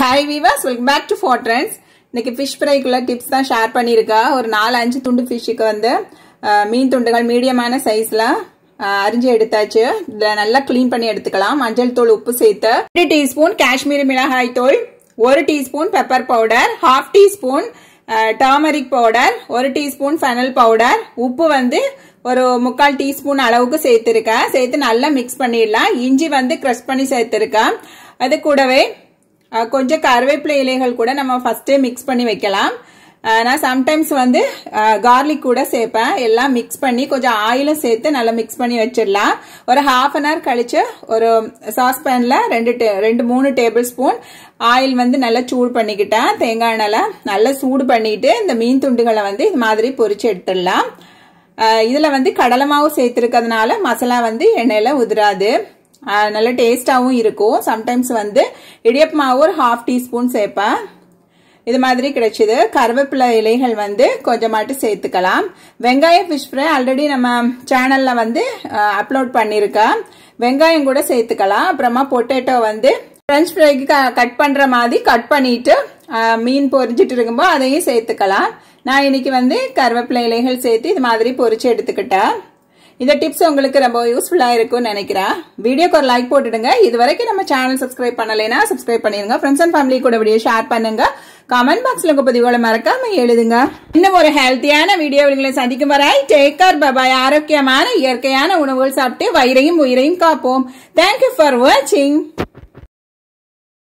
Hi viewers welcome back to four trends இன்னைக்கு fish ஃப்ரைக்குள்ள tips தான் ஷேர் பண்ணியிருக்கா. ஒரு நாலு அஞ்சு துண்டு ஃபிஷ்ஷுக்கு வந்து மீன் துண்டுகள் மீடியமான சைஸில் அரிஞ்சு எடுத்தாச்சு. இதில் நல்லா க்ளீன் பண்ணி எடுத்துக்கலாம். மஞ்சள் தூள் உப்பு சேர்த்து ரெண்டு டீஸ்பூன் காஷ்மீரி மிளகாய் தூள் ஒரு teaspoon pepper powder half teaspoon turmeric powder ஒரு டீஸ்பூன் ஃபெனல் பவுடர் உப்பு வந்து ஒரு முக்கால் டீஸ்பூன் அளவுக்கு சேர்த்துருக்கேன். சேர்த்து நல்லா மிக்ஸ் பண்ணிடலாம். இஞ்சி வந்து க்ரஷ் பண்ணி சேர்த்துருக்கேன். அது கூடவே கொஞ்சம் கருவேப்பிலை இலைகள் கூட நம்ம ஃபஸ்ட்டே மிக்ஸ் பண்ணி வைக்கலாம். நான் சம்டைம்ஸ் வந்து கார்லிக் கூட சேர்ப்பேன். எல்லாம் மிக்ஸ் பண்ணி கொஞ்சம் ஆயிலும் சேர்த்து நல்லா மிக்ஸ் பண்ணி வச்சிடலாம். ஒரு ஹாஃப் அன் ஹவர் கழிச்சு ஒரு சாஸ்பேனில் ரெண்டு டே- ரெண்டு மூணு டேபிள் ஸ்பூன் ஆயில் வந்து நல்லா சூடு பண்ணிக்கிட்டேன். தேங்காய் எண்ணெயில் நல்லா சூடு பண்ணிட்டு இந்த மீன் துண்டுகளை வந்து இது மாதிரி பொறிச்சு எடுத்துடலாம். இதில் வந்து கடலை மாவு சேர்த்துருக்கிறதுனால மசாலா வந்து எண்ணெயில உதிராது. நல்ல டேஸ்டாகவும் இருக்கும். சம்டைம்ஸ் வந்து இடியப்ப மாவு ஒரு ஹாஃப் டீஸ்பூன் சேர்ப்பேன். இது மாதிரி கிடைச்சிது. கருவேப்பிலை இலைகள் வந்து கொஞ்சமாட்டு சேர்த்துக்கலாம். வெங்காயம் ஃபிஷ் ஃப்ரை ஆல்ரெடி நம்ம சேனலில் வந்து அப்லோட் பண்ணியிருக்கேன். வெங்காயம் கூட சேர்த்துக்கலாம். அப்புறமா பொட்டேட்டோ வந்து ஃப்ரெஞ்ச் ஃப்ரைக்கு கட் பண்ணுற மாதிரி கட் பண்ணிட்டு மீன் பொரிஞ்சிட்டு இருக்கும்போது அதையும் சேர்த்துக்கலாம். நான் இன்னைக்கு வந்து கருவேப்பிலை இலைகள் சேர்த்து இது மாதிரி பொரிச்சு எடுத்துக்கிட்டேன். இந்த டிப்ஸ் உங்களுக்கு ரொம்ப யூஸ்ஃபுல்லாக இருக்கும்னு நினைக்கிறேன். வீடியோக்கு ஒரு லைக் போட்டுடுங்க. இது வரைக்கும் நம்ம சேனல் சப்ஸ்கிரைப் பண்ணலைன்னா சப்ஸ்கிரைப் பண்ணிருங்க. ஃப்ரெண்ட்ஸ் அண்ட் ஃபேமிலி கூட வீடியோ ஷேர் பண்ணுங்க. கமெண்ட் பாக்ஸ்ல உங்க பதிவுகளை மறக்காம எழுதுங்க. இன்னும் ஒரு ஹெல்த்தியான வீடியோ உங்களை சந்திக்கும் வரை டேக் கேர் பபாய் ஆரோக்கியமான இயற்கையான உணவுகள் சாப்பிட்டு வயிறையும் உயிரையும் காப்போம். தேங்க்யூ ஃபார் வாட்சிங்